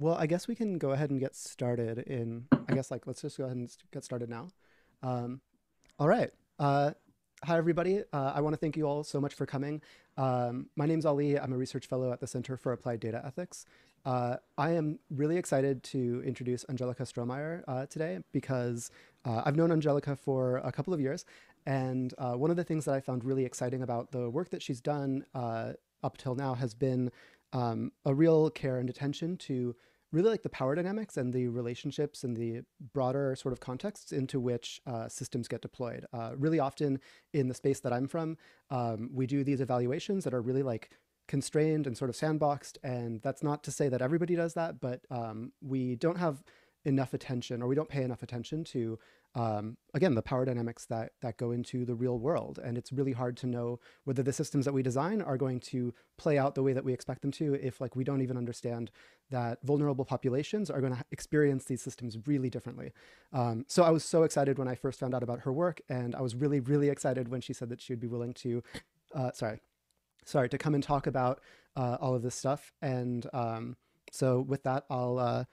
well, I guess we can go ahead and get started in, I guess like, let's just go ahead and get started now. Um, all right. Uh, hi, everybody. Uh, I want to thank you all so much for coming. Um, my name's Ali. I'm a research fellow at the Center for Applied Data Ethics. Uh, I am really excited to introduce Angelika Strohmayer uh, today because uh, I've known Angelika for a couple of years. And uh, one of the things that I found really exciting about the work that she's done uh, up till now has been um, a real care and attention to really like the power dynamics and the relationships and the broader sort of contexts into which uh, systems get deployed. Uh, really often in the space that I'm from, um, we do these evaluations that are really like constrained and sort of sandboxed. And that's not to say that everybody does that, but um, we don't have enough attention or we don't pay enough attention to um, again, the power dynamics that, that go into the real world. And it's really hard to know whether the systems that we design are going to play out the way that we expect them to if like we don't even understand that vulnerable populations are going to experience these systems really differently. Um, so I was so excited when I first found out about her work. And I was really, really excited when she said that she would be willing to, uh, sorry, sorry, to come and talk about uh, all of this stuff. And um, so with that, I'll uh,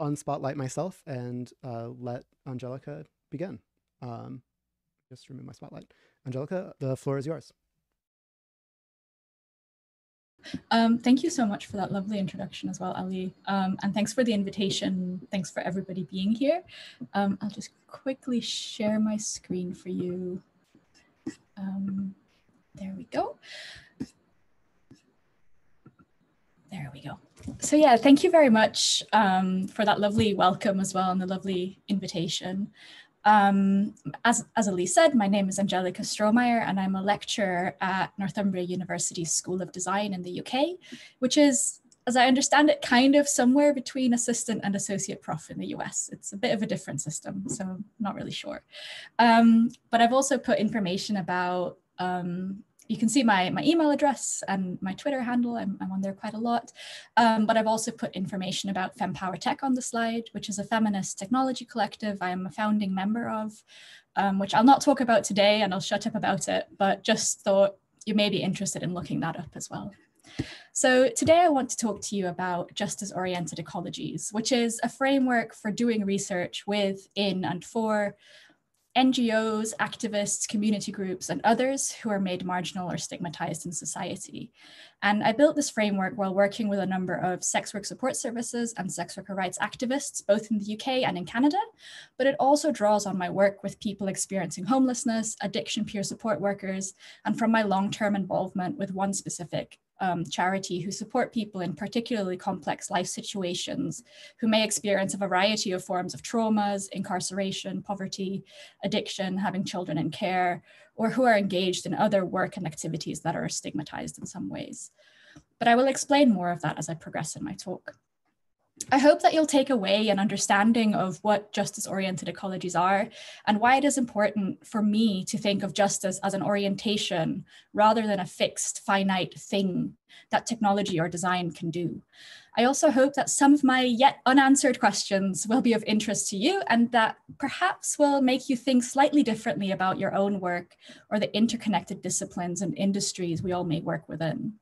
unspotlight myself and uh, let Angelika begin. Um, just remove my spotlight. Angelika, the floor is yours. Um, thank you so much for that lovely introduction as well, Ali. Um, and thanks for the invitation. Thanks for everybody being here. Um, I'll just quickly share my screen for you. Um, there we go. There we go. So yeah, thank you very much um, for that lovely welcome as well and the lovely invitation. Um, as, as Elise said, my name is Angelika Strohmayer and I'm a lecturer at Northumbria University School of Design in the UK, which is, as I understand it, kind of somewhere between assistant and associate prof in the US. It's a bit of a different system, so I'm not really sure. Um, but I've also put information about um, you can see my, my email address and my Twitter handle. I'm, I'm on there quite a lot. Um, but I've also put information about FemPower Tech on the slide, which is a feminist technology collective I am a founding member of, um, which I'll not talk about today and I'll shut up about it, but just thought you may be interested in looking that up as well. So today I want to talk to you about justice-oriented ecologies, which is a framework for doing research with, in, and for NGOs, activists, community groups, and others who are made marginal or stigmatized in society. And I built this framework while working with a number of sex work support services and sex worker rights activists, both in the UK and in Canada. But it also draws on my work with people experiencing homelessness, addiction peer support workers, and from my long-term involvement with one specific um, charity who support people in particularly complex life situations who may experience a variety of forms of traumas, incarceration, poverty, addiction, having children in care, or who are engaged in other work and activities that are stigmatized in some ways. But I will explain more of that as I progress in my talk. I hope that you'll take away an understanding of what justice oriented ecologies are and why it is important for me to think of justice as an orientation rather than a fixed, finite thing that technology or design can do. I also hope that some of my yet unanswered questions will be of interest to you and that perhaps will make you think slightly differently about your own work or the interconnected disciplines and industries we all may work within.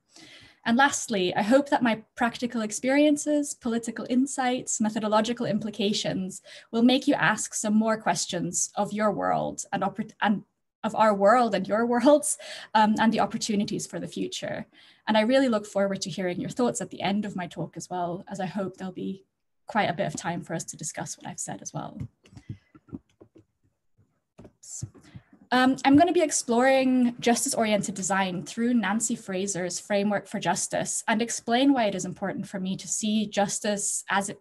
And lastly, I hope that my practical experiences, political insights, methodological implications will make you ask some more questions of your world and, and of our world and your worlds um, and the opportunities for the future. And I really look forward to hearing your thoughts at the end of my talk as well, as I hope there'll be quite a bit of time for us to discuss what I've said as well. Um, I'm going to be exploring justice-oriented design through Nancy Fraser's framework for justice and explain why it is important for me to see justice as it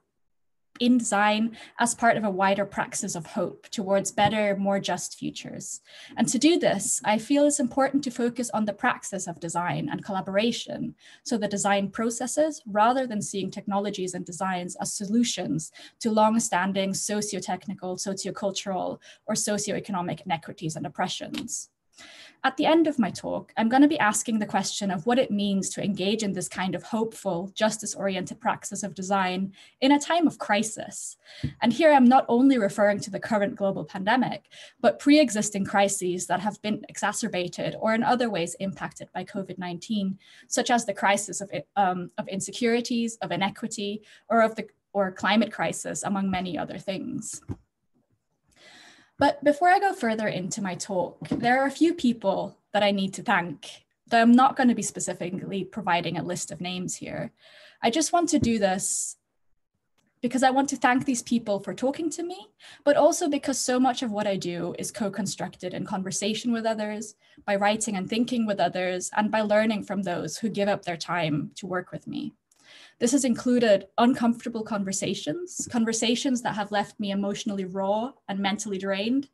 in design as part of a wider praxis of hope towards better, more just futures. And to do this, I feel it's important to focus on the praxis of design and collaboration, so the design processes, rather than seeing technologies and designs as solutions to long-standing socio-technical, socio-cultural, or socio-economic inequities and oppressions. At the end of my talk, I'm going to be asking the question of what it means to engage in this kind of hopeful, justice oriented praxis of design in a time of crisis. And here I'm not only referring to the current global pandemic, but pre existing crises that have been exacerbated or in other ways impacted by COVID 19, such as the crisis of, um, of insecurities, of inequity, or of the or climate crisis, among many other things. But before I go further into my talk, there are a few people that I need to thank. Though I'm not going to be specifically providing a list of names here. I just want to do this because I want to thank these people for talking to me, but also because so much of what I do is co constructed in conversation with others, by writing and thinking with others, and by learning from those who give up their time to work with me. This has included uncomfortable conversations, conversations that have left me emotionally raw and mentally drained,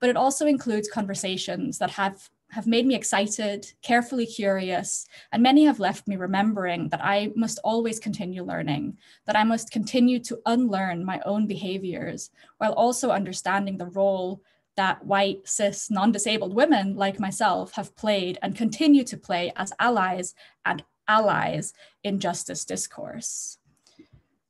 but it also includes conversations that have have made me excited, carefully curious, and many have left me remembering that I must always continue learning, that I must continue to unlearn my own behaviors while also understanding the role that white, cis, non disabled women like myself have played and continue to play as allies and allies in justice discourse.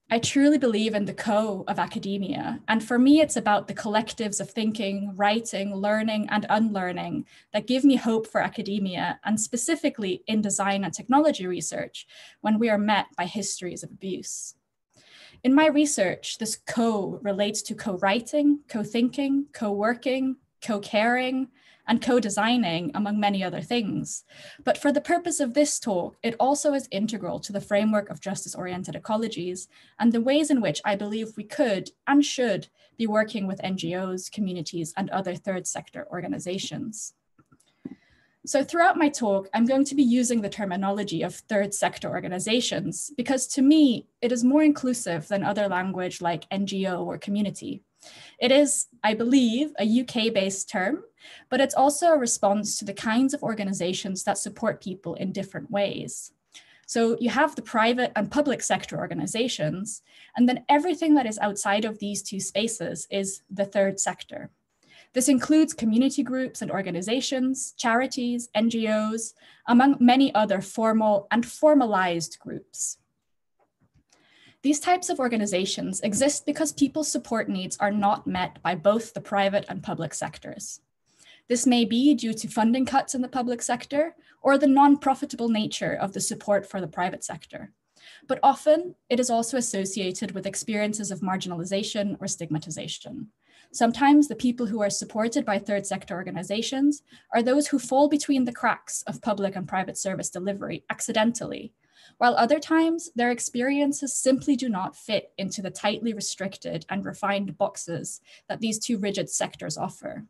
I truly believe in the co of academia. And for me, it's about the collectives of thinking, writing, learning, and unlearning that give me hope for academia, and specifically in design and technology research when we are met by histories of abuse. In my research, this co relates to co writing, co thinking, co working, co caring, and co-designing, among many other things. But for the purpose of this talk, it also is integral to the framework of justice-oriented ecologies and the ways in which I believe we could and should be working with NGOs, communities, and other third sector organizations. So throughout my talk, I'm going to be using the terminology of third sector organizations because to me, it is more inclusive than other language like NGO or community. It is, I believe, a UK based term, but it's also a response to the kinds of organizations that support people in different ways. So you have the private and public sector organizations, and then everything that is outside of these two spaces is the third sector. This includes community groups and organizations, charities, NGOs, among many other formal and formalized groups. These types of organizations exist because people's support needs are not met by both the private and public sectors. This may be due to funding cuts in the public sector or the non-profitable nature of the support for the private sector. But often it is also associated with experiences of marginalization or stigmatization. Sometimes the people who are supported by third sector organizations are those who fall between the cracks of public and private service delivery accidentally while other times their experiences simply do not fit into the tightly restricted and refined boxes that these two rigid sectors offer.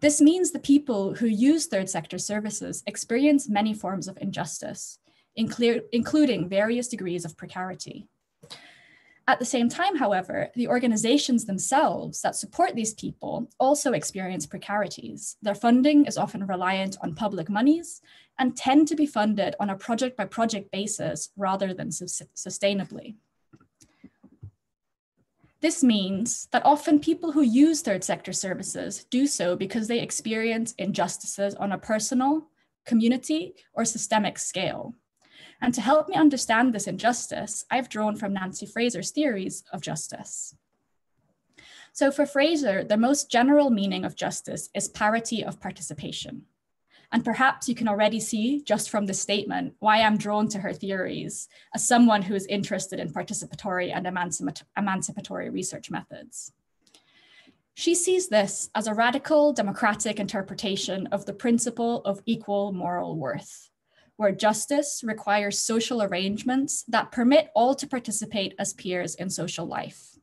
This means the people who use third sector services experience many forms of injustice, including various degrees of precarity. At the same time, however, the organizations themselves that support these people also experience precarities. Their funding is often reliant on public monies and tend to be funded on a project by project basis rather than su sustainably. This means that often people who use third sector services do so because they experience injustices on a personal, community, or systemic scale. And to help me understand this injustice, I've drawn from Nancy Fraser's theories of justice. So for Fraser, the most general meaning of justice is parity of participation. And perhaps you can already see just from the statement why I'm drawn to her theories as someone who is interested in participatory and emancipatory research methods. She sees this as a radical democratic interpretation of the principle of equal moral worth, where justice requires social arrangements that permit all to participate as peers in social life.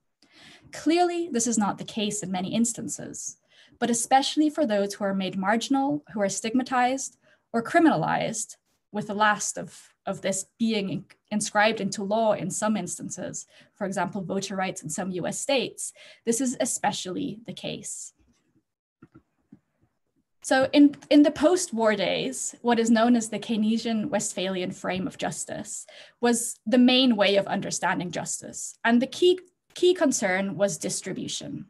Clearly, this is not the case in many instances, but especially for those who are made marginal, who are stigmatized or criminalized, with the last of, of this being inscribed into law in some instances, for example, voter rights in some US states, this is especially the case. So in, in the post-war days, what is known as the Keynesian Westphalian frame of justice was the main way of understanding justice. And the key, key concern was distribution.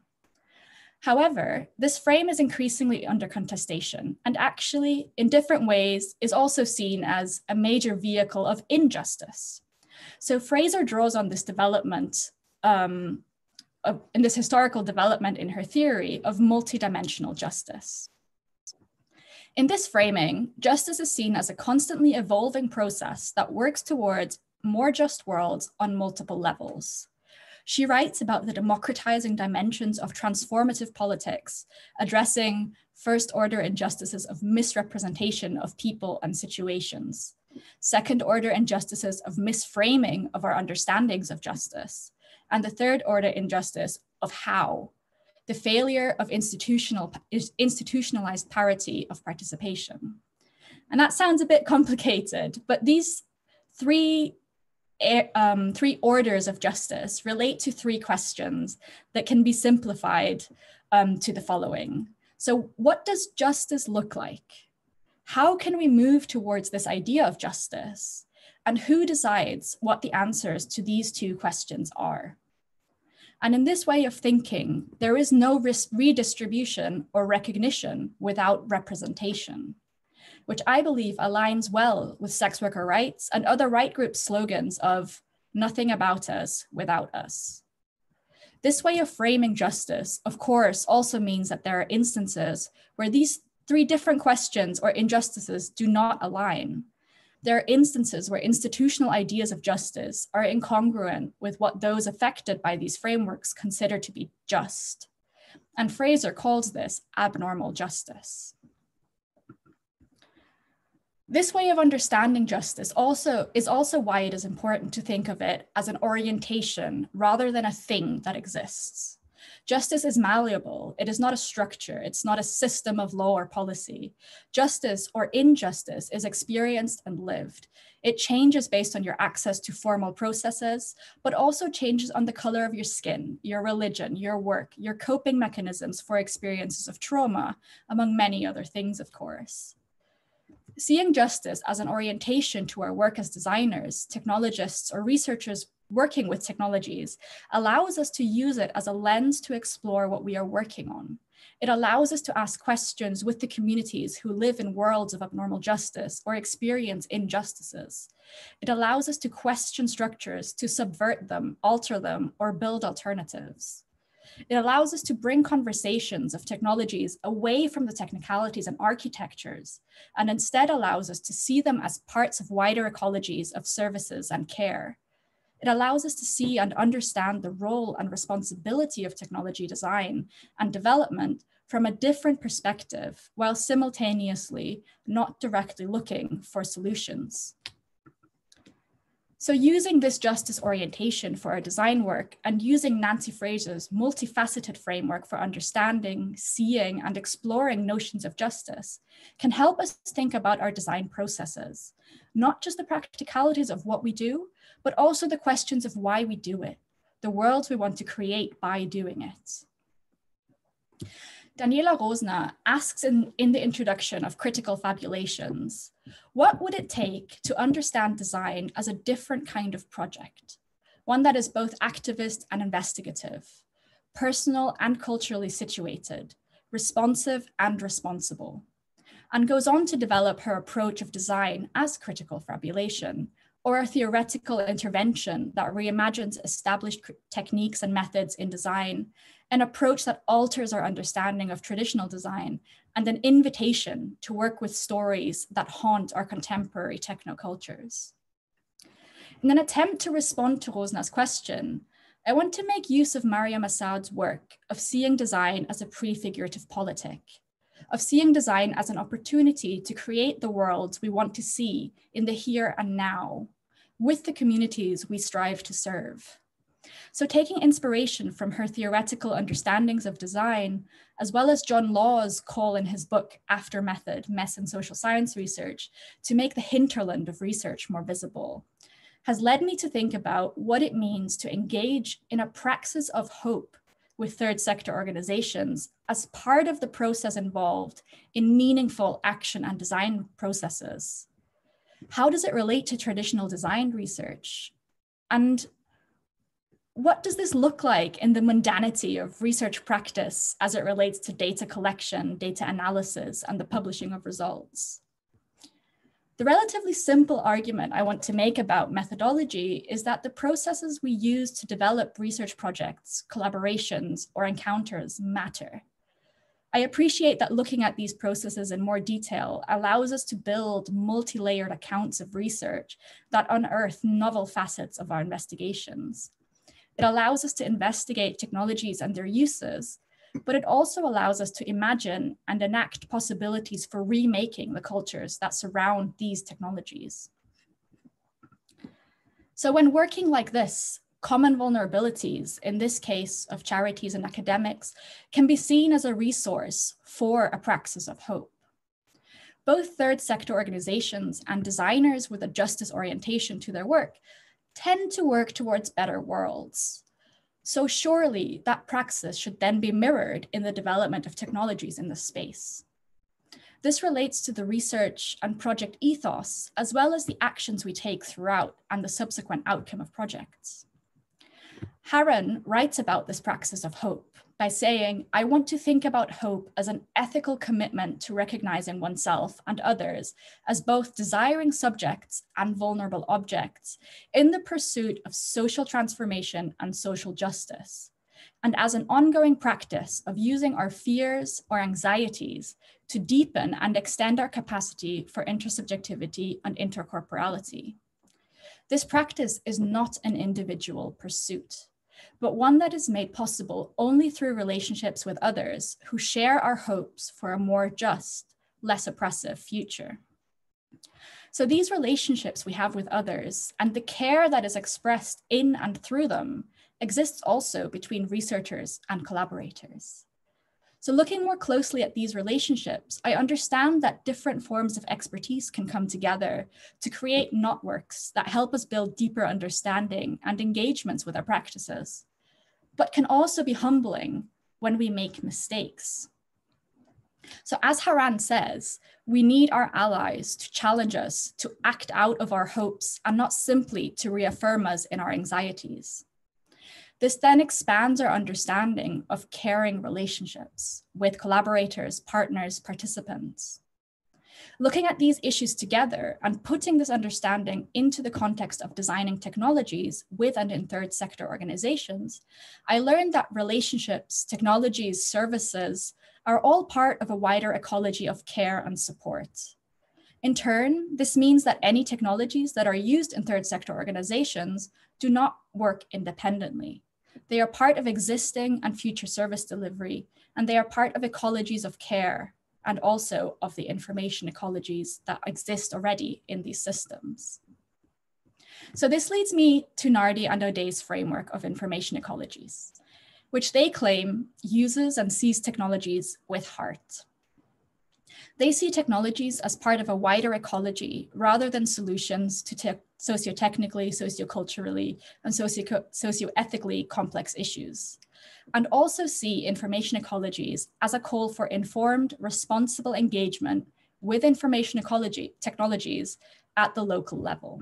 However, this frame is increasingly under contestation and actually, in different ways, is also seen as a major vehicle of injustice. So Fraser draws on this development, um, of, in this historical development in her theory of multidimensional justice. In this framing, justice is seen as a constantly evolving process that works towards more just worlds on multiple levels. She writes about the democratizing dimensions of transformative politics, addressing first order injustices of misrepresentation of people and situations, second order injustices of misframing of our understandings of justice, and the third order injustice of how, the failure of institutional, institutionalized parity of participation. And that sounds a bit complicated, but these three um, three orders of justice relate to three questions that can be simplified um, to the following. So, what does justice look like? How can we move towards this idea of justice? And who decides what the answers to these two questions are? And in this way of thinking, there is no redistribution or recognition without representation which I believe aligns well with sex worker rights and other right group slogans of nothing about us without us. This way of framing justice, of course, also means that there are instances where these three different questions or injustices do not align. There are instances where institutional ideas of justice are incongruent with what those affected by these frameworks consider to be just. And Fraser calls this abnormal justice. This way of understanding justice also is also why it is important to think of it as an orientation rather than a thing that exists. Justice is malleable. It is not a structure. It's not a system of law or policy. Justice or injustice is experienced and lived. It changes based on your access to formal processes, but also changes on the color of your skin, your religion, your work, your coping mechanisms for experiences of trauma, among many other things, of course. Seeing justice as an orientation to our work as designers, technologists, or researchers working with technologies allows us to use it as a lens to explore what we are working on. It allows us to ask questions with the communities who live in worlds of abnormal justice or experience injustices. It allows us to question structures, to subvert them, alter them, or build alternatives. It allows us to bring conversations of technologies away from the technicalities and architectures, and instead allows us to see them as parts of wider ecologies of services and care. It allows us to see and understand the role and responsibility of technology design and development from a different perspective, while simultaneously not directly looking for solutions. So using this justice orientation for our design work and using Nancy Fraser's multifaceted framework for understanding, seeing, and exploring notions of justice can help us think about our design processes, not just the practicalities of what we do, but also the questions of why we do it, the worlds we want to create by doing it. Daniela Rosner asks in, in the introduction of Critical Fabulations, what would it take to understand design as a different kind of project? One that is both activist and investigative, personal and culturally situated, responsive and responsible, and goes on to develop her approach of design as critical fabulation, or a theoretical intervention that reimagines established techniques and methods in design an approach that alters our understanding of traditional design, and an invitation to work with stories that haunt our contemporary technocultures. In an attempt to respond to Rosner's question, I want to make use of Mariam Asad's work of seeing design as a prefigurative politic, of seeing design as an opportunity to create the worlds we want to see in the here and now, with the communities we strive to serve. So, taking inspiration from her theoretical understandings of design, as well as John Law's call in his book After Method Mess in Social Science Research to make the hinterland of research more visible, has led me to think about what it means to engage in a praxis of hope with third sector organizations as part of the process involved in meaningful action and design processes. How does it relate to traditional design research? And what does this look like in the mundanity of research practice as it relates to data collection, data analysis, and the publishing of results? The relatively simple argument I want to make about methodology is that the processes we use to develop research projects, collaborations, or encounters matter. I appreciate that looking at these processes in more detail allows us to build multi-layered accounts of research that unearth novel facets of our investigations. It allows us to investigate technologies and their uses, but it also allows us to imagine and enact possibilities for remaking the cultures that surround these technologies. So when working like this, common vulnerabilities, in this case of charities and academics, can be seen as a resource for a praxis of hope. Both third sector organizations and designers with a justice orientation to their work tend to work towards better worlds. So surely that praxis should then be mirrored in the development of technologies in this space. This relates to the research and project ethos, as well as the actions we take throughout and the subsequent outcome of projects. Harun writes about this praxis of hope by saying, I want to think about hope as an ethical commitment to recognizing oneself and others as both desiring subjects and vulnerable objects in the pursuit of social transformation and social justice, and as an ongoing practice of using our fears or anxieties to deepen and extend our capacity for intersubjectivity and intercorporality. This practice is not an individual pursuit but one that is made possible only through relationships with others who share our hopes for a more just, less oppressive future. So these relationships we have with others and the care that is expressed in and through them exists also between researchers and collaborators. So looking more closely at these relationships, I understand that different forms of expertise can come together to create networks that help us build deeper understanding and engagements with our practices, but can also be humbling when we make mistakes. So as Harun says, we need our allies to challenge us to act out of our hopes and not simply to reaffirm us in our anxieties. This then expands our understanding of caring relationships with collaborators, partners, participants. Looking at these issues together and putting this understanding into the context of designing technologies with and in third sector organizations, I learned that relationships, technologies, services are all part of a wider ecology of care and support. In turn, this means that any technologies that are used in third sector organizations do not work independently. They are part of existing and future service delivery, and they are part of ecologies of care and also of the information ecologies that exist already in these systems. So this leads me to Nardi and O'Day's framework of information ecologies, which they claim uses and sees technologies with heart. They see technologies as part of a wider ecology rather than solutions to te socio-technically, socio-culturally, and socio-ethically complex issues. And also see information ecologies as a call for informed, responsible engagement with information ecology technologies at the local level.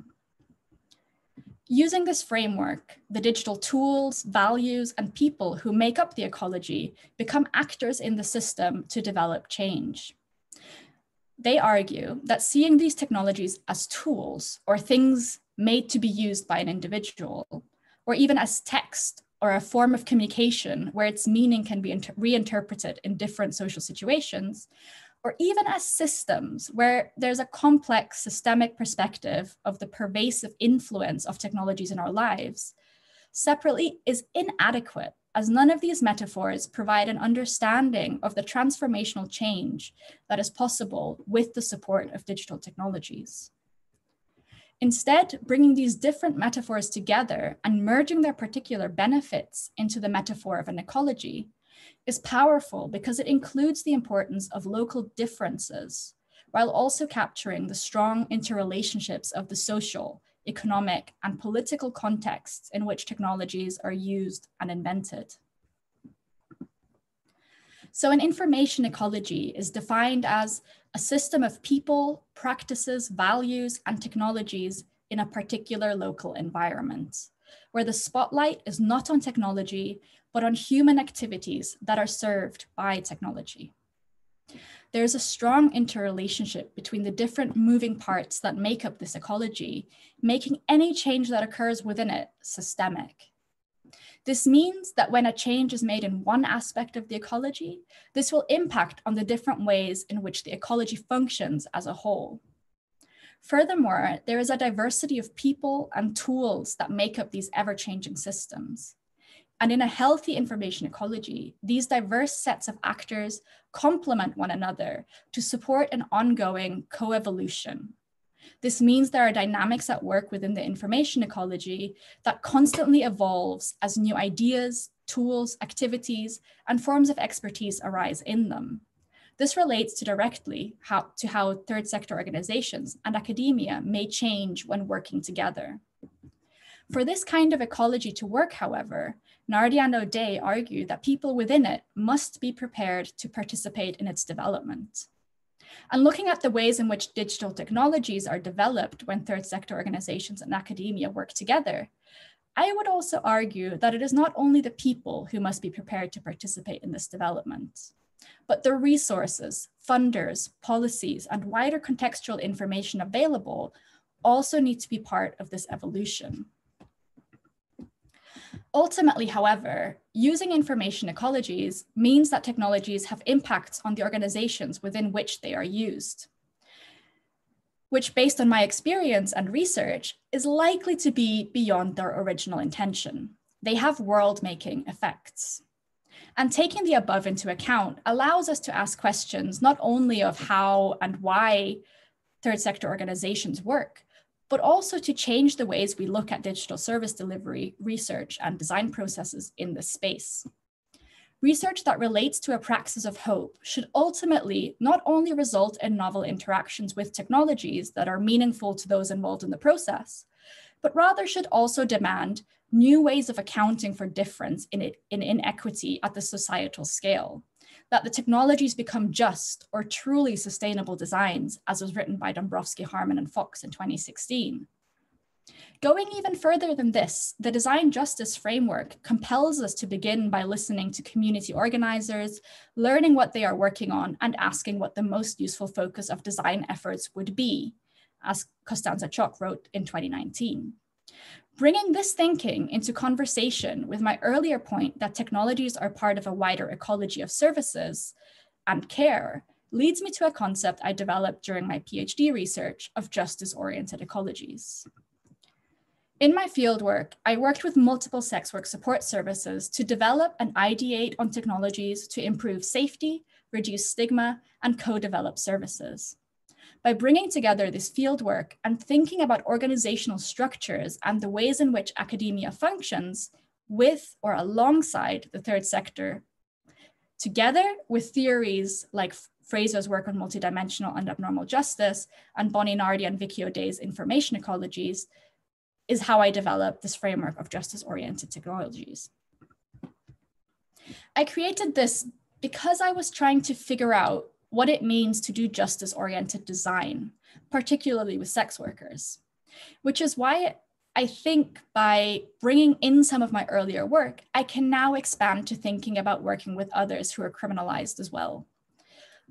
Using this framework, the digital tools, values, and people who make up the ecology become actors in the system to develop change. They argue that seeing these technologies as tools or things made to be used by an individual, or even as text or a form of communication where its meaning can be reinterpreted in different social situations, or even as systems where there's a complex systemic perspective of the pervasive influence of technologies in our lives, separately is inadequate as none of these metaphors provide an understanding of the transformational change that is possible with the support of digital technologies. Instead, bringing these different metaphors together and merging their particular benefits into the metaphor of an ecology is powerful because it includes the importance of local differences while also capturing the strong interrelationships of the social, economic, and political contexts in which technologies are used and invented. So an information ecology is defined as a system of people, practices, values, and technologies in a particular local environment, where the spotlight is not on technology, but on human activities that are served by technology. There is a strong interrelationship between the different moving parts that make up this ecology, making any change that occurs within it systemic. This means that when a change is made in one aspect of the ecology, this will impact on the different ways in which the ecology functions as a whole. Furthermore, there is a diversity of people and tools that make up these ever-changing systems. And in a healthy information ecology, these diverse sets of actors complement one another to support an ongoing co-evolution this means there are dynamics at work within the information ecology that constantly evolves as new ideas, tools, activities, and forms of expertise arise in them. This relates to directly how, to how third sector organizations and academia may change when working together. For this kind of ecology to work, however, Nardi and O'Day argue that people within it must be prepared to participate in its development. And looking at the ways in which digital technologies are developed when third sector organizations and academia work together, I would also argue that it is not only the people who must be prepared to participate in this development, but the resources, funders, policies, and wider contextual information available also need to be part of this evolution. Ultimately, however, using information ecologies means that technologies have impacts on the organizations within which they are used, which based on my experience and research is likely to be beyond their original intention. They have world-making effects. And taking the above into account allows us to ask questions not only of how and why third sector organizations work, but also to change the ways we look at digital service delivery, research, and design processes in this space. Research that relates to a praxis of hope should ultimately not only result in novel interactions with technologies that are meaningful to those involved in the process, but rather should also demand new ways of accounting for difference in, it, in inequity at the societal scale, that the technologies become just or truly sustainable designs, as was written by Dombrowski, Harmon, and Fox in 2016. Going even further than this, the design justice framework compels us to begin by listening to community organizers, learning what they are working on, and asking what the most useful focus of design efforts would be, as Costanza Chock wrote in 2019. Bringing this thinking into conversation with my earlier point that technologies are part of a wider ecology of services and care leads me to a concept I developed during my PhD research of justice-oriented ecologies. In my fieldwork, I worked with multiple sex work support services to develop and ideate on technologies to improve safety, reduce stigma, and co-develop services. By bringing together this fieldwork and thinking about organizational structures and the ways in which academia functions with or alongside the third sector, together with theories like Fraser's work on multidimensional and abnormal justice and Bonnie Nardi and Vicky O'Day's information ecologies, is how I developed this framework of justice-oriented technologies. I created this because I was trying to figure out what it means to do justice oriented design, particularly with sex workers, which is why I think by bringing in some of my earlier work, I can now expand to thinking about working with others who are criminalized as well.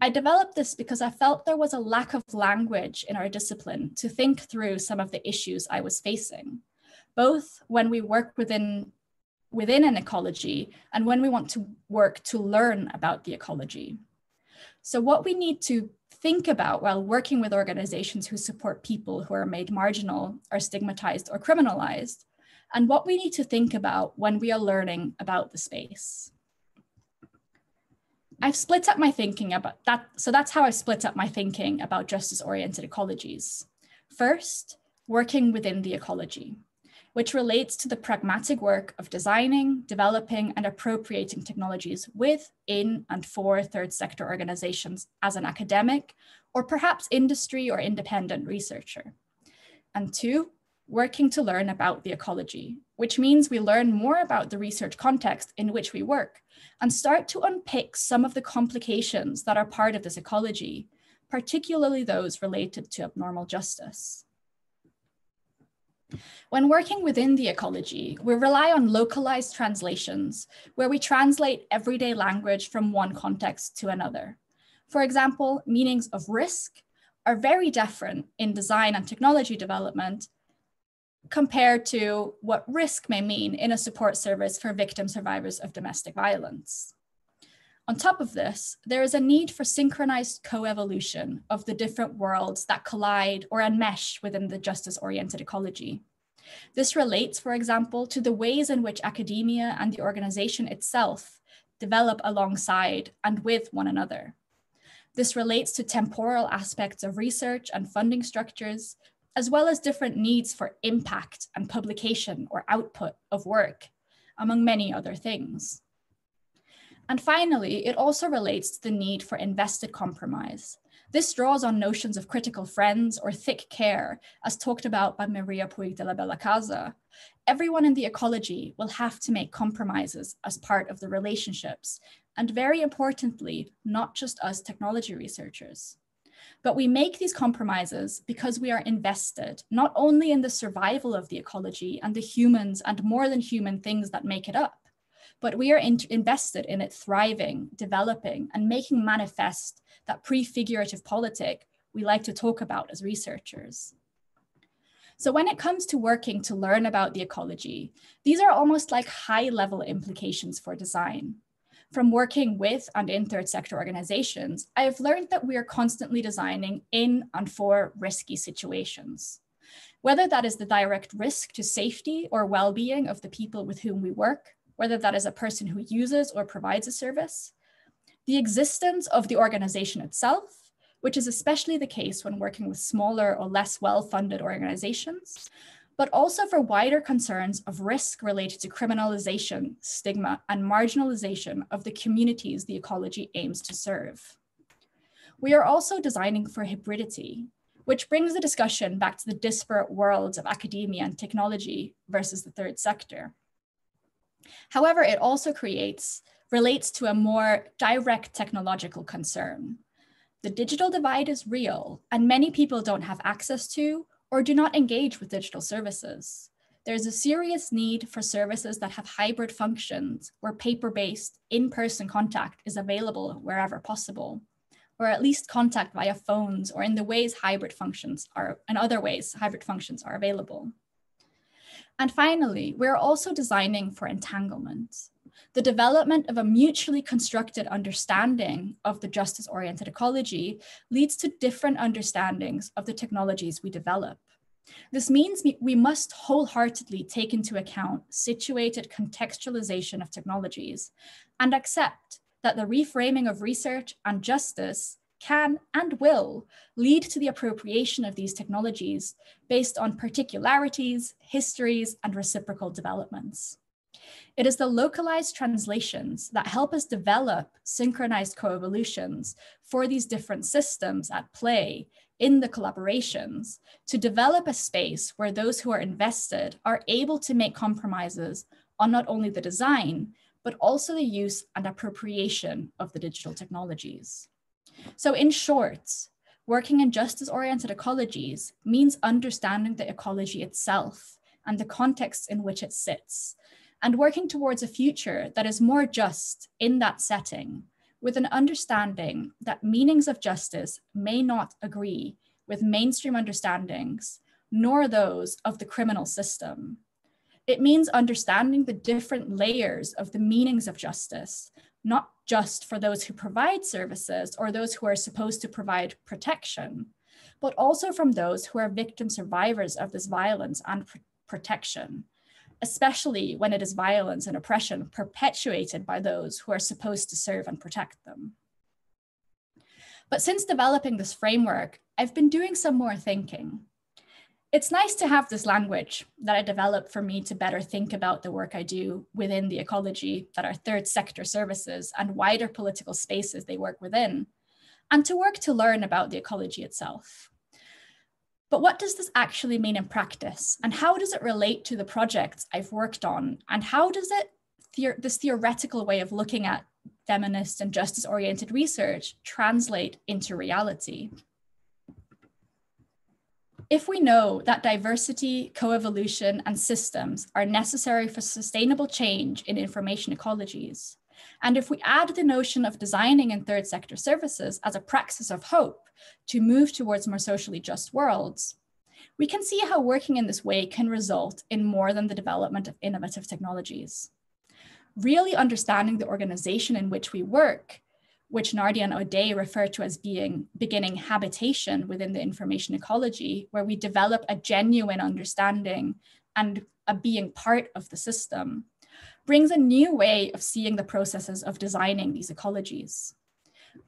I developed this because I felt there was a lack of language in our discipline to think through some of the issues I was facing, both when we work within, within an ecology and when we want to work to learn about the ecology. So what we need to think about while working with organizations who support people who are made marginal, are stigmatized or criminalized, and what we need to think about when we are learning about the space. I've split up my thinking about that. So that's how I split up my thinking about justice oriented ecologies. First, working within the ecology which relates to the pragmatic work of designing, developing, and appropriating technologies with, in, and for third sector organizations as an academic, or perhaps industry or independent researcher. And two, working to learn about the ecology, which means we learn more about the research context in which we work and start to unpick some of the complications that are part of this ecology, particularly those related to abnormal justice. When working within the ecology, we rely on localized translations, where we translate everyday language from one context to another. For example, meanings of risk are very different in design and technology development compared to what risk may mean in a support service for victim survivors of domestic violence. On top of this, there is a need for synchronized co-evolution of the different worlds that collide or enmesh within the justice-oriented ecology. This relates, for example, to the ways in which academia and the organization itself develop alongside and with one another. This relates to temporal aspects of research and funding structures, as well as different needs for impact and publication or output of work, among many other things. And finally, it also relates to the need for invested compromise. This draws on notions of critical friends or thick care, as talked about by Maria Puig de la Bellacasa. Everyone in the ecology will have to make compromises as part of the relationships, and very importantly, not just us technology researchers. But we make these compromises because we are invested not only in the survival of the ecology and the humans and more than human things that make it up, but we are in invested in it thriving, developing, and making manifest that prefigurative politic we like to talk about as researchers. So when it comes to working to learn about the ecology, these are almost like high level implications for design. From working with and in third sector organizations, I have learned that we are constantly designing in and for risky situations. Whether that is the direct risk to safety or well-being of the people with whom we work, whether that is a person who uses or provides a service, the existence of the organization itself, which is especially the case when working with smaller or less well-funded organizations, but also for wider concerns of risk related to criminalization, stigma, and marginalization of the communities the ecology aims to serve. We are also designing for hybridity, which brings the discussion back to the disparate worlds of academia and technology versus the third sector. However, it also creates, relates to a more direct technological concern. The digital divide is real, and many people don't have access to or do not engage with digital services. There's a serious need for services that have hybrid functions where paper-based in-person contact is available wherever possible, or at least contact via phones or in the ways hybrid functions are, and other ways hybrid functions are available. And finally, we're also designing for entanglement. The development of a mutually constructed understanding of the justice-oriented ecology leads to different understandings of the technologies we develop. This means we must wholeheartedly take into account situated contextualization of technologies and accept that the reframing of research and justice can and will lead to the appropriation of these technologies based on particularities, histories, and reciprocal developments. It is the localized translations that help us develop synchronized coevolutions for these different systems at play in the collaborations to develop a space where those who are invested are able to make compromises on not only the design, but also the use and appropriation of the digital technologies. So in short, working in justice-oriented ecologies means understanding the ecology itself and the context in which it sits, and working towards a future that is more just in that setting, with an understanding that meanings of justice may not agree with mainstream understandings, nor those of the criminal system. It means understanding the different layers of the meanings of justice not just for those who provide services or those who are supposed to provide protection, but also from those who are victim survivors of this violence and pr protection, especially when it is violence and oppression perpetuated by those who are supposed to serve and protect them. But since developing this framework, I've been doing some more thinking. It's nice to have this language that I developed for me to better think about the work I do within the ecology that are third sector services and wider political spaces they work within, and to work to learn about the ecology itself. But what does this actually mean in practice? And how does it relate to the projects I've worked on? And how does it, this theoretical way of looking at feminist and justice oriented research translate into reality? If we know that diversity, coevolution, and systems are necessary for sustainable change in information ecologies, and if we add the notion of designing in third sector services as a praxis of hope to move towards more socially just worlds, we can see how working in this way can result in more than the development of innovative technologies. Really understanding the organization in which we work which Nardia and O'Day refer to as being beginning habitation within the information ecology, where we develop a genuine understanding and a being part of the system, brings a new way of seeing the processes of designing these ecologies.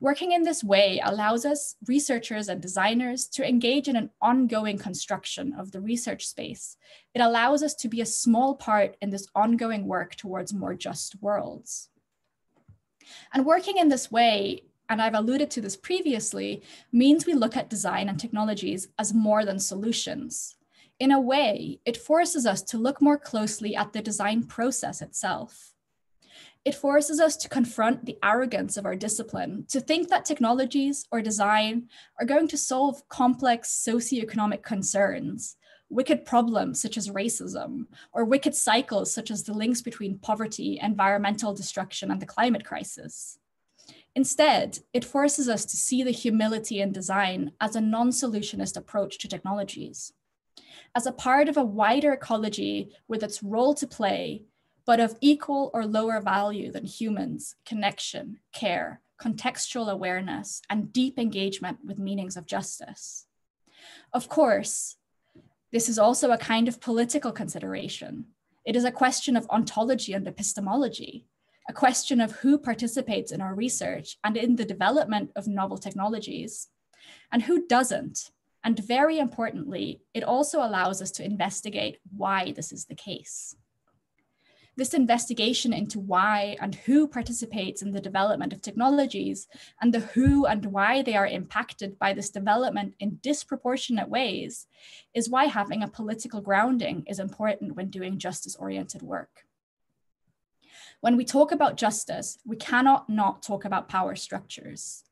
Working in this way allows us, researchers and designers, to engage in an ongoing construction of the research space. It allows us to be a small part in this ongoing work towards more just worlds. And working in this way, and I've alluded to this previously, means we look at design and technologies as more than solutions. In a way, it forces us to look more closely at the design process itself. It forces us to confront the arrogance of our discipline, to think that technologies or design are going to solve complex socioeconomic concerns, wicked problems such as racism, or wicked cycles such as the links between poverty, environmental destruction, and the climate crisis. Instead, it forces us to see the humility in design as a non solutionist approach to technologies. As a part of a wider ecology with its role to play, but of equal or lower value than humans, connection, care, contextual awareness, and deep engagement with meanings of justice. Of course, this is also a kind of political consideration. It is a question of ontology and epistemology, a question of who participates in our research and in the development of novel technologies, and who doesn't. And very importantly, it also allows us to investigate why this is the case. This investigation into why and who participates in the development of technologies and the who and why they are impacted by this development in disproportionate ways is why having a political grounding is important when doing justice oriented work. When we talk about justice, we cannot not talk about power structures,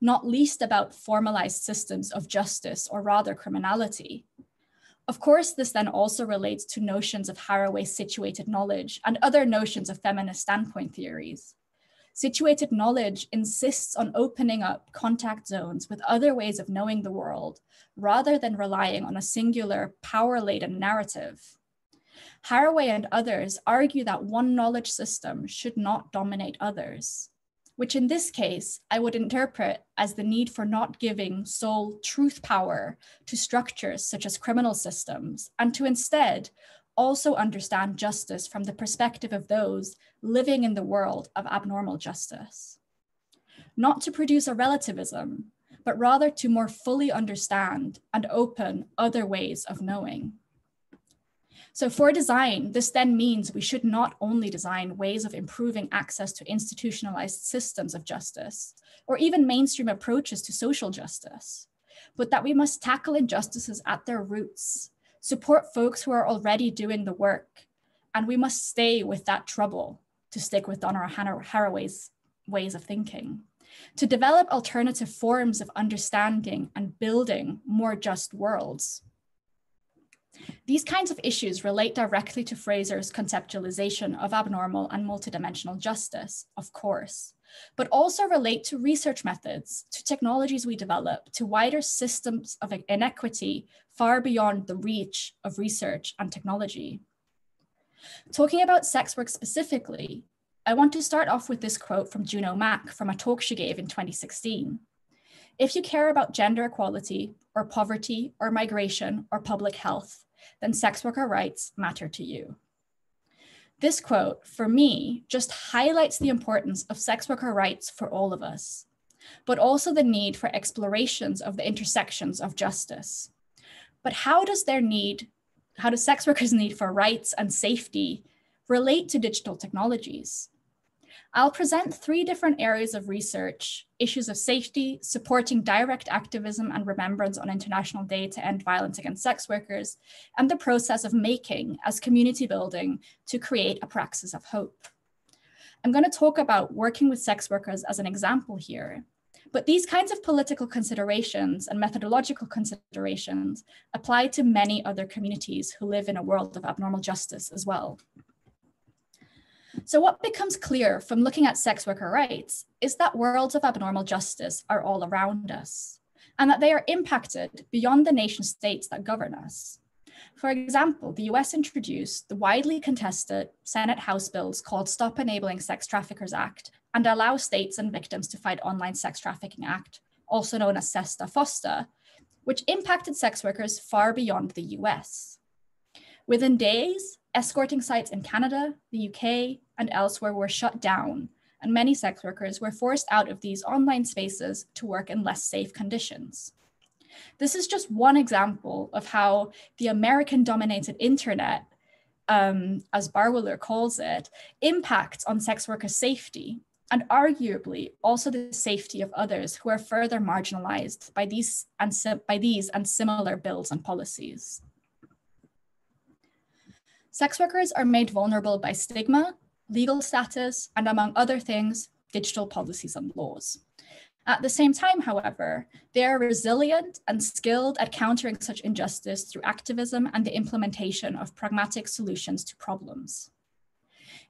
not least about formalized systems of justice or rather criminality. Of course, this then also relates to notions of Haraway situated knowledge and other notions of feminist standpoint theories. Situated knowledge insists on opening up contact zones with other ways of knowing the world, rather than relying on a singular, power laden narrative. Haraway and others argue that one knowledge system should not dominate others which in this case I would interpret as the need for not giving sole truth power to structures such as criminal systems, and to instead also understand justice from the perspective of those living in the world of abnormal justice. Not to produce a relativism, but rather to more fully understand and open other ways of knowing. So for design, this then means we should not only design ways of improving access to institutionalized systems of justice, or even mainstream approaches to social justice, but that we must tackle injustices at their roots, support folks who are already doing the work, and we must stay with that trouble to stick with Donna Haraway's ways of thinking, to develop alternative forms of understanding and building more just worlds these kinds of issues relate directly to Fraser's conceptualization of abnormal and multidimensional justice, of course, but also relate to research methods, to technologies we develop, to wider systems of inequity far beyond the reach of research and technology. Talking about sex work specifically, I want to start off with this quote from Juno Mac from a talk she gave in 2016. If you care about gender equality, or poverty, or migration, or public health, then sex worker rights matter to you. This quote, for me, just highlights the importance of sex worker rights for all of us, but also the need for explorations of the intersections of justice. But how does their need, how do sex workers' need for rights and safety relate to digital technologies? I'll present three different areas of research, issues of safety, supporting direct activism and remembrance on International Day to End Violence Against Sex Workers, and the process of making as community building to create a praxis of hope. I'm going to talk about working with sex workers as an example here, But these kinds of political considerations and methodological considerations apply to many other communities who live in a world of abnormal justice as well. So what becomes clear from looking at sex worker rights is that worlds of abnormal justice are all around us and that they are impacted beyond the nation states that govern us. For example, the US introduced the widely contested Senate House bills called Stop Enabling Sex Traffickers Act and Allow States and Victims to Fight Online Sex Trafficking Act, also known as SESTA FOSTA, which impacted sex workers far beyond the US. Within days, escorting sites in Canada, the UK, and elsewhere were shut down, and many sex workers were forced out of these online spaces to work in less safe conditions. This is just one example of how the American dominated internet, um, as Barwulor calls it, impacts on sex workers' safety and arguably also the safety of others who are further marginalized by these and, by these and similar bills and policies. Sex workers are made vulnerable by stigma, legal status, and among other things, digital policies and laws. At the same time, however, they are resilient and skilled at countering such injustice through activism and the implementation of pragmatic solutions to problems.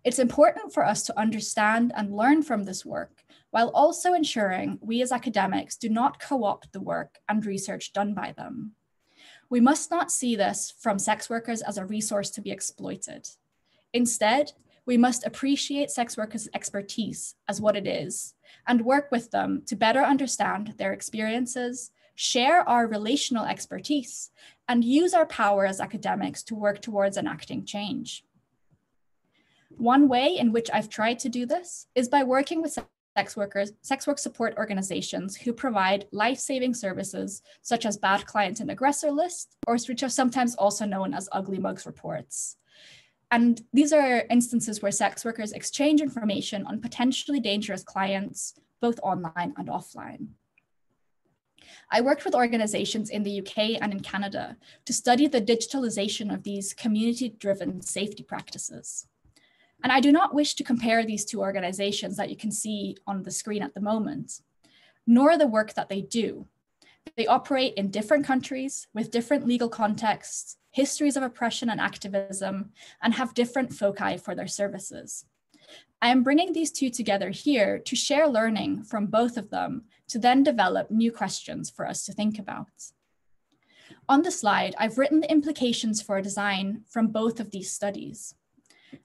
It's important for us to understand and learn from this work, while also ensuring we as academics do not co-opt the work and research done by them. We must not see this from sex workers as a resource to be exploited. Instead, we must appreciate sex workers' expertise as what it is and work with them to better understand their experiences, share our relational expertise, and use our power as academics to work towards enacting change. One way in which I've tried to do this is by working with sex workers, sex work support organizations who provide life-saving services such as bad client and aggressor list, or which are sometimes also known as ugly mugs reports. And these are instances where sex workers exchange information on potentially dangerous clients, both online and offline. I worked with organizations in the UK and in Canada to study the digitalization of these community-driven safety practices. And I do not wish to compare these two organizations that you can see on the screen at the moment, nor the work that they do. They operate in different countries with different legal contexts histories of oppression and activism, and have different foci for their services. I am bringing these two together here to share learning from both of them to then develop new questions for us to think about. On the slide, I've written the implications for design from both of these studies.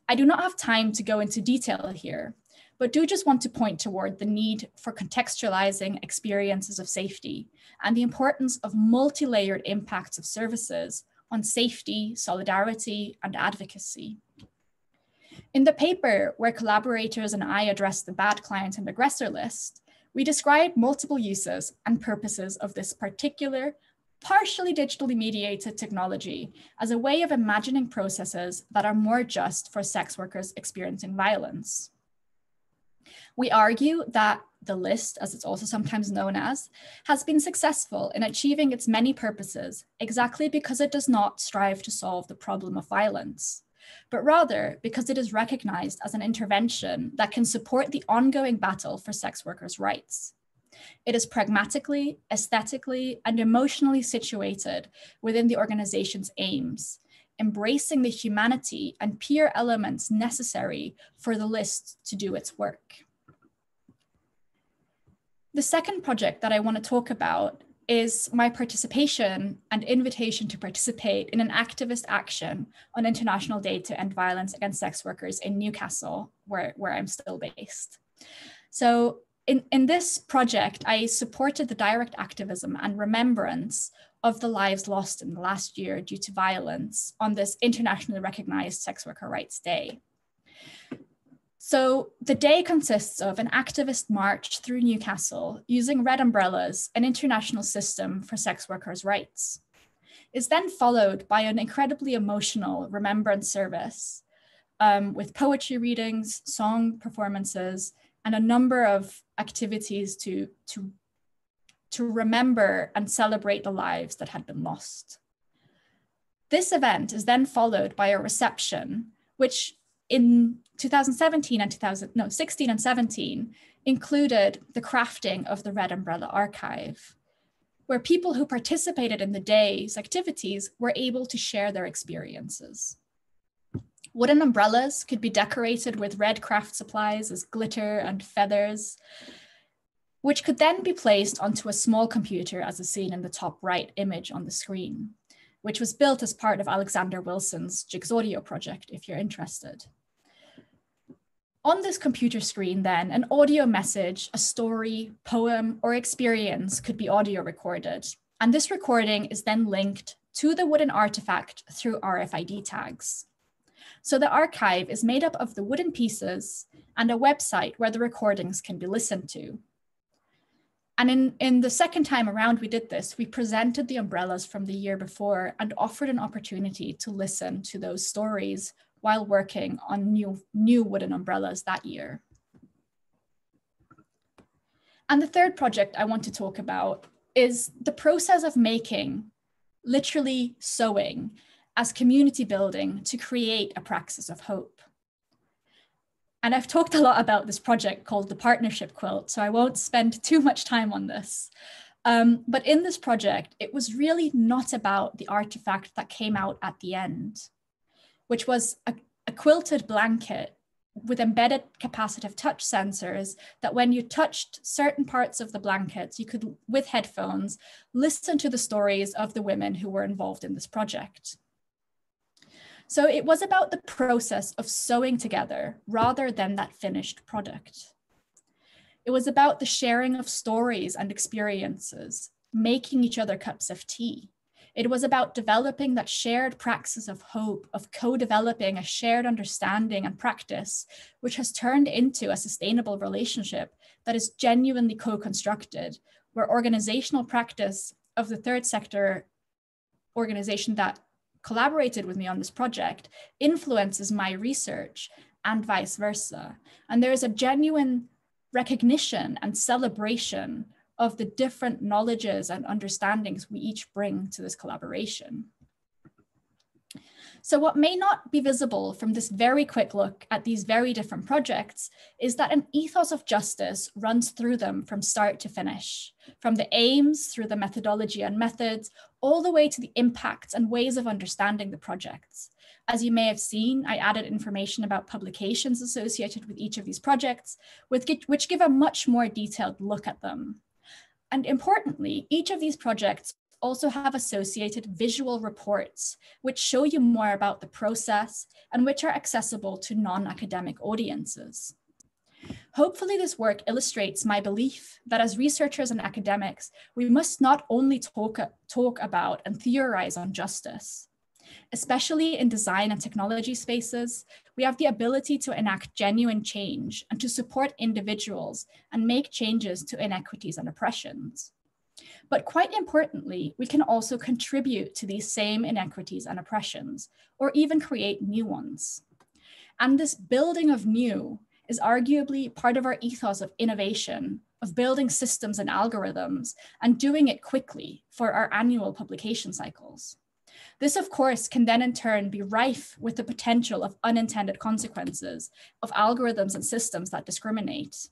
I do not have time to go into detail here, but do just want to point toward the need for contextualizing experiences of safety and the importance of multi-layered impacts of services on safety, solidarity, and advocacy. In the paper, where collaborators and I address the bad client and aggressor list, we describe multiple uses and purposes of this particular, partially digitally mediated technology as a way of imagining processes that are more just for sex workers experiencing violence. We argue that the list, as it's also sometimes known as, has been successful in achieving its many purposes exactly because it does not strive to solve the problem of violence, but rather because it is recognized as an intervention that can support the ongoing battle for sex workers' rights. It is pragmatically, aesthetically, and emotionally situated within the organization's aims, embracing the humanity and peer elements necessary for the list to do its work. The second project that I want to talk about is my participation and invitation to participate in an activist action on International Day to End Violence Against Sex Workers in Newcastle, where, where I'm still based. So in, in this project, I supported the direct activism and remembrance of the lives lost in the last year due to violence on this internationally recognized Sex Worker Rights Day. So the day consists of an activist march through Newcastle using red umbrellas, an international system for sex workers' rights. Is then followed by an incredibly emotional remembrance service um, with poetry readings, song performances, and a number of activities to, to, to remember and celebrate the lives that had been lost. This event is then followed by a reception, which in 2017 and 2000, no, 16 and 17 included the crafting of the Red Umbrella Archive, where people who participated in the day's activities were able to share their experiences. Wooden umbrellas could be decorated with red craft supplies as glitter and feathers, which could then be placed onto a small computer as is seen in the top right image on the screen, which was built as part of Alexander Wilson's Jigsaudio project, if you're interested. On this computer screen then, an audio message, a story, poem, or experience could be audio recorded. And this recording is then linked to the wooden artifact through RFID tags. So the archive is made up of the wooden pieces and a website where the recordings can be listened to. And in, in the second time around we did this, we presented the umbrellas from the year before and offered an opportunity to listen to those stories while working on new, new wooden umbrellas that year. And the third project I want to talk about is the process of making, literally sewing, as community building to create a praxis of hope. And I've talked a lot about this project called the Partnership Quilt, so I won't spend too much time on this. Um, but in this project, it was really not about the artifact that came out at the end, which was a, a quilted blanket with embedded capacitive touch sensors that when you touched certain parts of the blankets, you could, with headphones, listen to the stories of the women who were involved in this project. So it was about the process of sewing together rather than that finished product. It was about the sharing of stories and experiences, making each other cups of tea. It was about developing that shared praxis of hope, of co developing a shared understanding and practice, which has turned into a sustainable relationship that is genuinely co constructed, where organizational practice of the third sector organization that collaborated with me on this project influences my research and vice versa. And there is a genuine recognition and celebration of the different knowledges and understandings we each bring to this collaboration. So what may not be visible from this very quick look at these very different projects is that an ethos of justice runs through them from start to finish, from the aims through the methodology and methods, all the way to the impacts and ways of understanding the projects. As you may have seen, I added information about publications associated with each of these projects, which give a much more detailed look at them. And importantly, each of these projects also have associated visual reports, which show you more about the process and which are accessible to non-academic audiences. Hopefully this work illustrates my belief that as researchers and academics, we must not only talk, talk about and theorize on justice, Especially in design and technology spaces, we have the ability to enact genuine change and to support individuals and make changes to inequities and oppressions. But quite importantly, we can also contribute to these same inequities and oppressions, or even create new ones. And this building of new is arguably part of our ethos of innovation, of building systems and algorithms, and doing it quickly for our annual publication cycles. This, of course, can then in turn be rife with the potential of unintended consequences of algorithms and systems that discriminate.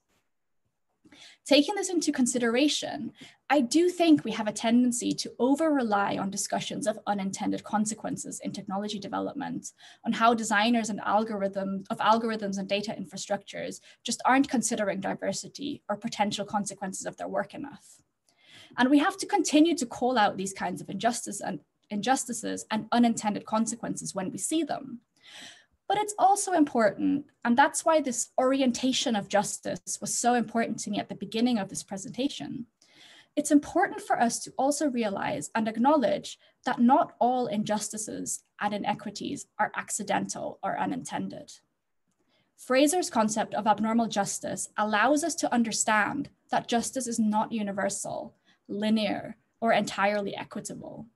Taking this into consideration, I do think we have a tendency to over rely on discussions of unintended consequences in technology development, on how designers and algorithm, of algorithms and data infrastructures just aren't considering diversity or potential consequences of their work enough. And we have to continue to call out these kinds of injustice and injustices and unintended consequences when we see them. But it's also important, and that's why this orientation of justice was so important to me at the beginning of this presentation. It's important for us to also realize and acknowledge that not all injustices and inequities are accidental or unintended. Fraser's concept of abnormal justice allows us to understand that justice is not universal, linear, or entirely equitable.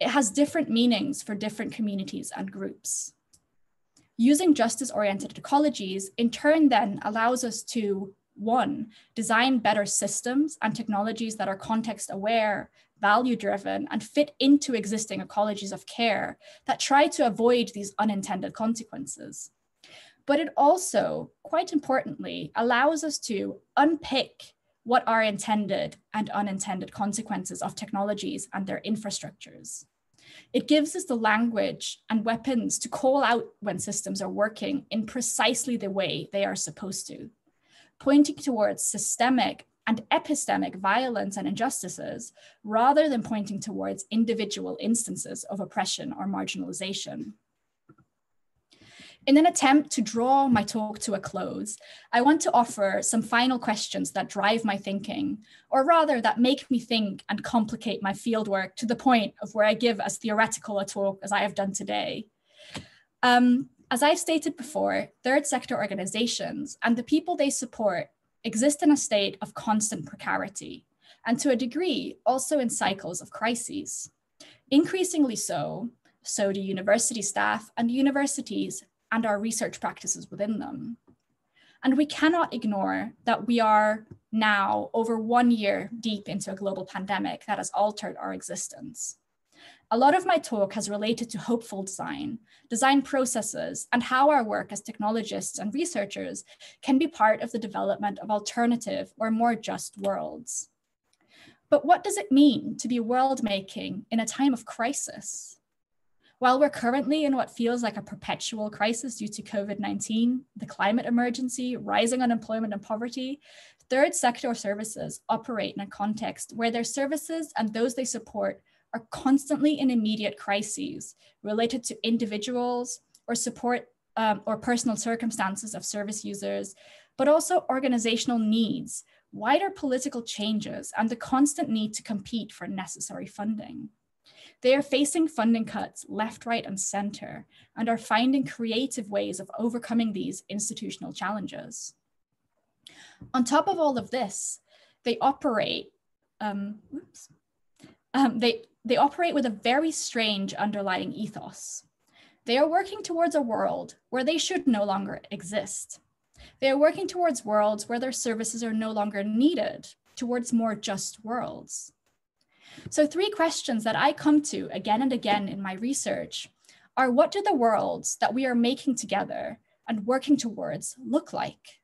It has different meanings for different communities and groups. Using justice-oriented ecologies in turn then allows us to, one, design better systems and technologies that are context aware, value driven, and fit into existing ecologies of care that try to avoid these unintended consequences. but it also, quite importantly, allows us to unpick what are intended and unintended consequences of technologies and their infrastructures. It gives us the language and weapons to call out when systems are working in precisely the way they are supposed to, pointing towards systemic and epistemic violence and injustices rather than pointing towards individual instances of oppression or marginalization. In an attempt to draw my talk to a close, I want to offer some final questions that drive my thinking, or rather that make me think and complicate my fieldwork to the point of where I give as theoretical a talk as I have done today. Um, as I've stated before, third sector organizations and the people they support exist in a state of constant precarity, and to a degree, also in cycles of crises. Increasingly so, so do university staff and universities and our research practices within them. And we cannot ignore that we are now over one year deep into a global pandemic that has altered our existence. A lot of my talk has related to hopeful design, design processes, and how our work as technologists and researchers can be part of the development of alternative or more just worlds. But what does it mean to be world making in a time of crisis? While we're currently in what feels like a perpetual crisis due to COVID 19, the climate emergency, rising unemployment and poverty, third sector services operate in a context where their services and those they support are constantly in immediate crises related to individuals or support um, or personal circumstances of service users, but also organizational needs, wider political changes, and the constant need to compete for necessary funding. They are facing funding cuts left, right, and center, and are finding creative ways of overcoming these institutional challenges. On top of all of this, they operate, um, um, they, they operate with a very strange underlying ethos. They are working towards a world where they should no longer exist. They are working towards worlds where their services are no longer needed, towards more just worlds. So, three questions that I come to again and again in my research are what do the worlds that we are making together and working towards look like?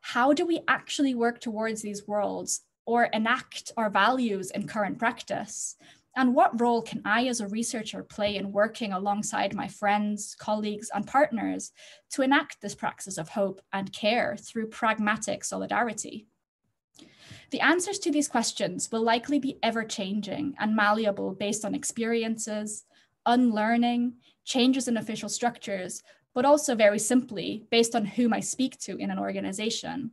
How do we actually work towards these worlds or enact our values in current practice? And what role can I, as a researcher, play in working alongside my friends, colleagues, and partners to enact this praxis of hope and care through pragmatic solidarity? The answers to these questions will likely be ever changing and malleable based on experiences, unlearning, changes in official structures, but also very simply based on whom I speak to in an organization.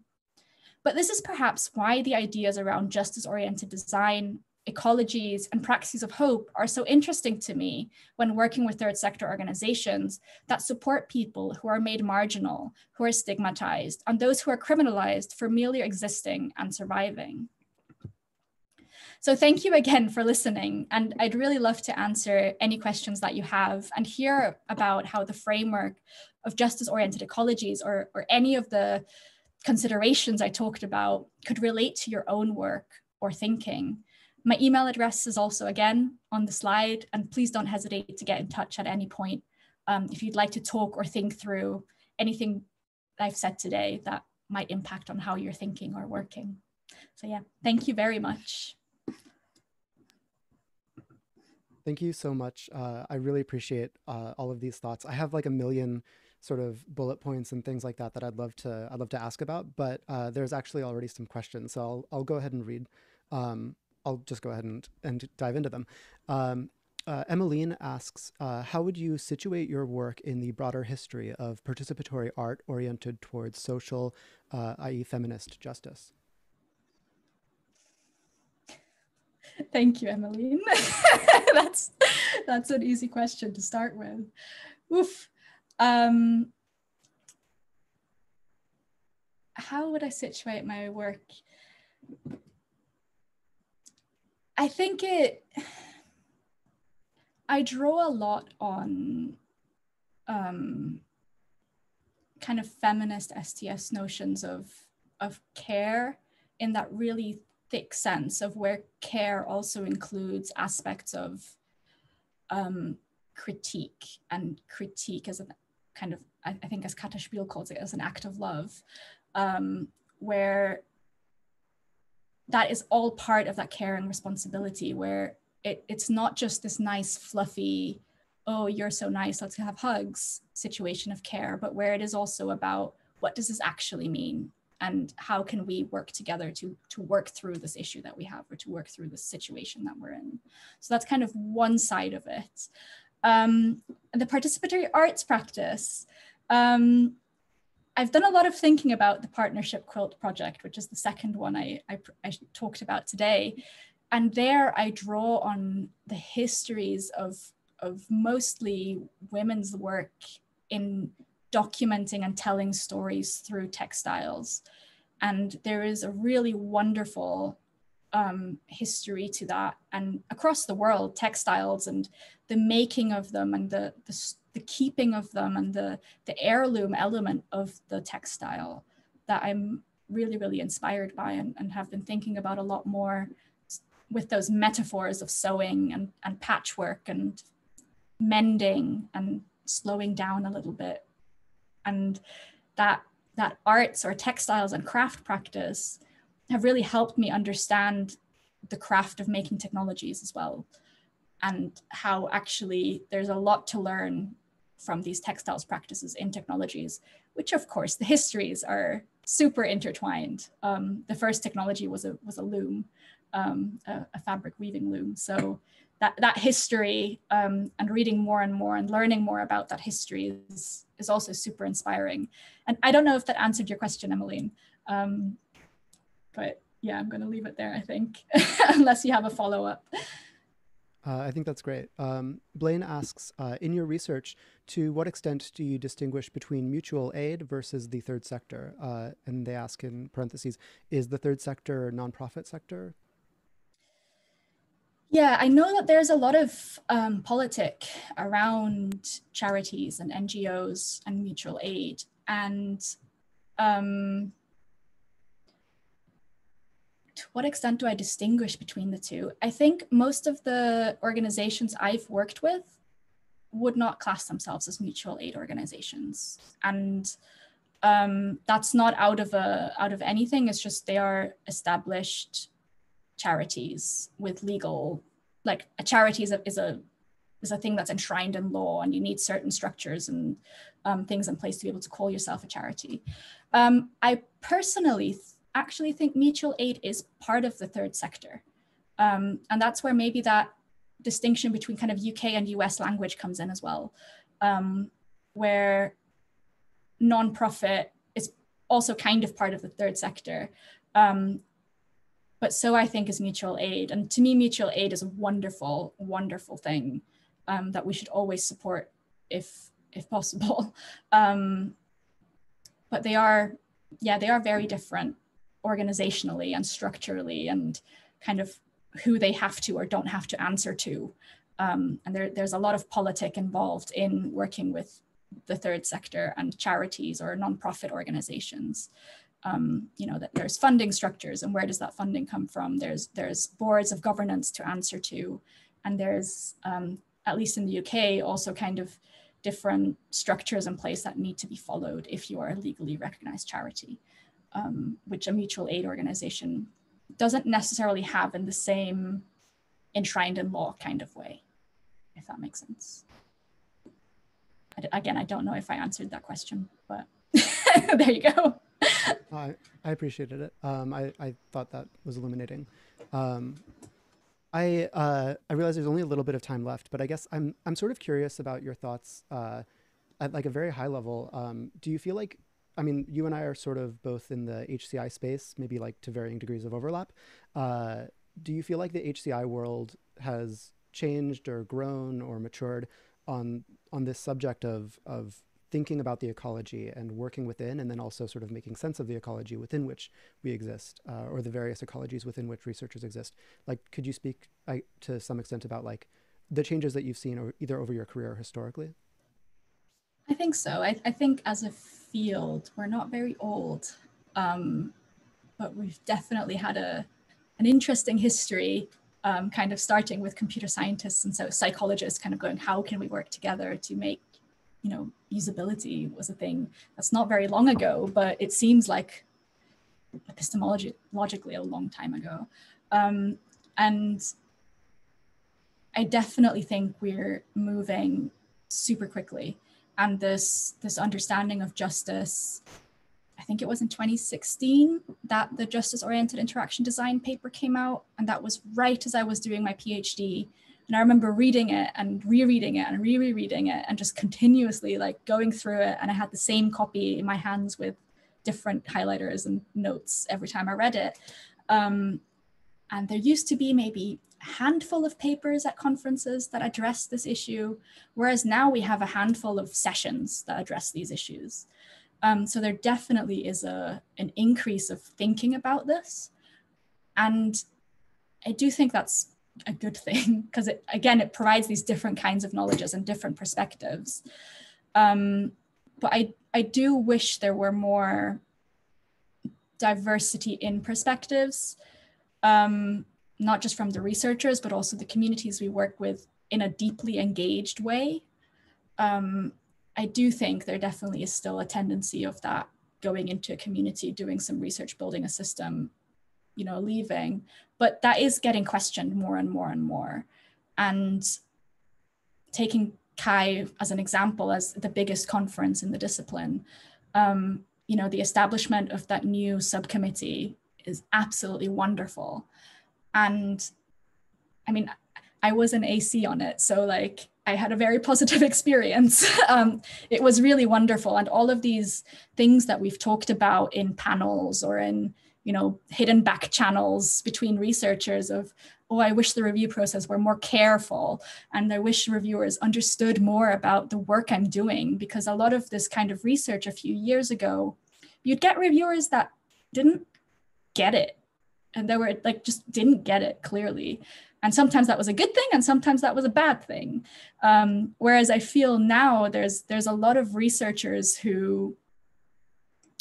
But this is perhaps why the ideas around justice oriented design, ecologies, and practices of hope are so interesting to me when working with third sector organizations that support people who are made marginal, who are stigmatized, and those who are criminalized for merely existing and surviving. So thank you again for listening. And I'd really love to answer any questions that you have and hear about how the framework of justice oriented ecologies or, or any of the considerations I talked about could relate to your own work or thinking. My email address is also again on the slide, and please don't hesitate to get in touch at any point um, if you'd like to talk or think through anything I've said today that might impact on how you're thinking or working. So yeah, thank you very much. Thank you so much. Uh, I really appreciate uh, all of these thoughts. I have like a million sort of bullet points and things like that that I'd love to I'd love to ask about, but uh, there's actually already some questions, so I'll I'll go ahead and read. Um, I'll just go ahead and, and dive into them. Um, uh, Emmeline asks, uh, how would you situate your work in the broader history of participatory art oriented towards social, uh, i.e. feminist justice? Thank you, Emmeline. that's, that's an easy question to start with. Oof. Um, how would I situate my work? I think it, I draw a lot on um, kind of feminist STS notions of, of care in that really thick sense of where care also includes aspects of um, critique and critique as a kind of I, I think as Katta Spiel calls it, as an act of love, um, where that is all part of that care and responsibility, where it, it's not just this nice, fluffy, oh, you're so nice, let's have hugs situation of care, but where it is also about what does this actually mean? And how can we work together to, to work through this issue that we have or to work through the situation that we're in? So that's kind of one side of it. Um, the participatory arts practice, um, I've done a lot of thinking about the Partnership Quilt Project, which is the second one I, I, I, talked about today. And there I draw on the histories of, of mostly women's work in documenting and telling stories through textiles. And there is a really wonderful um, history to that. And across the world, textiles and the making of them and the, the, the keeping of them and the, the heirloom element of the textile that I'm really, really inspired by and, and have been thinking about a lot more with those metaphors of sewing and, and patchwork and mending and slowing down a little bit. And that that arts or textiles and craft practice have really helped me understand the craft of making technologies as well and how actually there's a lot to learn from these textiles practices in technologies, which of course the histories are super intertwined. Um, the first technology was a was a loom, um, a, a, fabric weaving loom. So that that history um, and reading more and more and learning more about that history is is also super inspiring. And I don't know if that answered your question, Emmeline, um, but yeah, I'm going to leave it there. I think, unless you have a follow up. Uh, I think that's great. Um, Blaine asks, uh, in your research, to what extent do you distinguish between mutual aid versus the third sector? Uh, and they ask in parentheses, is the third sector nonprofit sector? Yeah, I know that there's a lot of um, politic around charities and NGOs and mutual aid. And um, to what extent do I distinguish between the two? I think most of the organizations I've worked with would not class themselves as mutual aid organizations. And um, that's not out of a out of anything. It's just they are established charities with legal, like a charity is a, is a is a thing that's enshrined in law, and you need certain structures and um, things in place to be able to call yourself a charity. Um, I personally actually think mutual aid is part of the third sector. Um, and that's where maybe that distinction between kind of UK and US language comes in as well, um, where nonprofit is also kind of part of the third sector. Um, but so I think is mutual aid. And to me, mutual aid is a wonderful, wonderful thing um, that we should always support if, if possible. Um, but they are, yeah, they are very different organizationally and structurally and kind of who they have to or don't have to answer to. Um, and there, there's a lot of politic involved in working with the third sector and charities or nonprofit organizations. Um, you know that there's funding structures and where does that funding come from? There's there's boards of governance to answer to, and there's um, at least in the UK also kind of different structures in place that need to be followed if you are a legally recognized charity um, which a mutual aid organization doesn't necessarily have in the same enshrined in law kind of way, if that makes sense. again, I don't know if I answered that question, but there you go. I, I appreciated it. Um, I, I thought that was illuminating. Um, I uh, I realize there's only a little bit of time left, but I guess I'm I'm sort of curious about your thoughts uh, at like a very high level. Um, do you feel like I mean, you and I are sort of both in the HCI space, maybe like to varying degrees of overlap. Uh, do you feel like the HCI world has changed or grown or matured on on this subject of of thinking about the ecology and working within, and then also sort of making sense of the ecology within which we exist, uh, or the various ecologies within which researchers exist? Like, could you speak I, to some extent about like the changes that you've seen, or either over your career or historically? I think so. I, I think as a field, we're not very old, um, but we've definitely had a an interesting history, um, kind of starting with computer scientists and so psychologists, kind of going, how can we work together to make you know, usability was a thing that's not very long ago, but it seems like epistemologically a long time ago. Um, and I definitely think we're moving super quickly. And this this understanding of justice, I think it was in 2016 that the justice oriented interaction design paper came out. And that was right as I was doing my PhD. And I remember reading it and rereading it and re-rereading it and just continuously like going through it. And I had the same copy in my hands with different highlighters and notes every time I read it. Um, and there used to be maybe handful of papers at conferences that address this issue, whereas now we have a handful of sessions that address these issues. Um, so there definitely is a, an increase of thinking about this. And I do think that's a good thing because it again it provides these different kinds of knowledges and different perspectives um, but i i do wish there were more diversity in perspectives um, not just from the researchers but also the communities we work with in a deeply engaged way. Um, i do think there definitely is still a tendency of that going into a community doing some research building a system you know leaving. But that is getting questioned more and more and more. And taking CHI as an example as the biggest conference in the discipline um, you know the establishment of that new subcommittee is absolutely wonderful and i mean i was an ac on it so like i had a very positive experience. Um, it was really wonderful. And all of these things that we've talked about in panels or in you know hidden back channels between researchers of oh i wish the review process were more careful and i wish reviewers understood more about the work i'm doing. Because a lot of this kind of research a few years ago you'd get reviewers that didn't get it and they were like just didn't get it clearly and sometimes that was a good thing and sometimes that was a bad thing um, whereas i feel now there's there's a lot of researchers who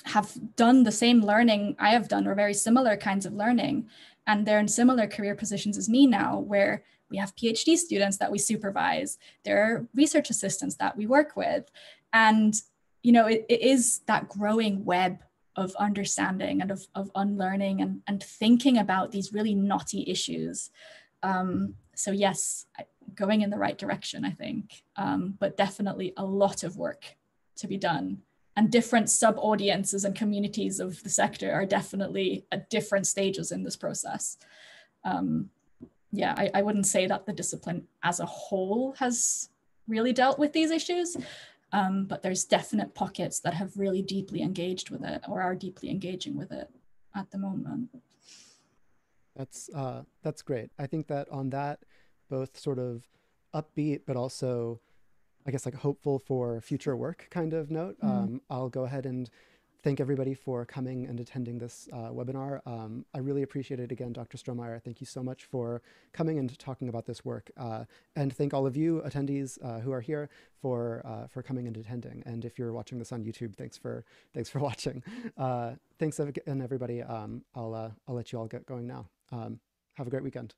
have done the same learning I have done or very similar kinds of learning. And they're in similar career positions as me now, where we have PhD students that we supervise, there are research assistants that we work with. And, you know, it, it is that growing web of understanding and of, of unlearning and, and thinking about these really knotty issues. Um, so yes, going in the right direction, I think, um, but definitely a lot of work to be done and different sub audiences and communities of the sector are definitely at different stages in this process. Um, yeah, I, I, wouldn't say that the discipline as a whole has really dealt with these issues, um, but there's definite pockets that have really deeply engaged with it or are deeply engaging with it at the moment. That's uh, that's great. I think that on that, both sort of upbeat but also I guess like hopeful for future work kind of note, mm. um, I'll go ahead and thank everybody for coming and attending this uh, webinar. Um, I really appreciate it again, Dr. Strohmayer. Thank you so much for coming and talking about this work. Uh, and thank all of you attendees uh, who are here for uh, for coming and attending. And if you're watching this on YouTube, thanks for thanks for watching. Uh, thanks again, everybody. Um, I'll uh, I'll let you all get going now. Um, have a great weekend.